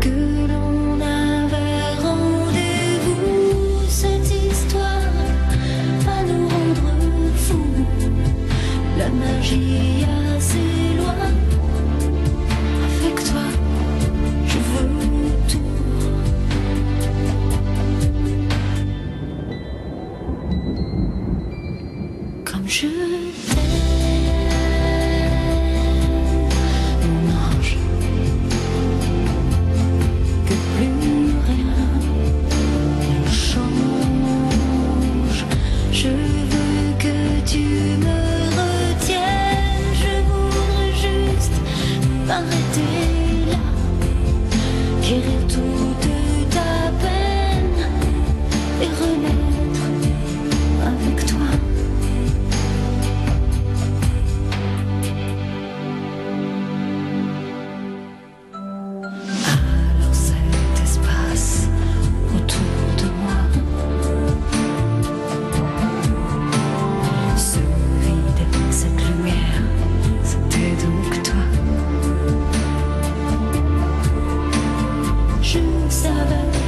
que l'on avait rendez-vous. Cette histoire va nous rendre fous. La magie a ses lois. Avec toi, je veux tout. Comme je. Guérir toute Je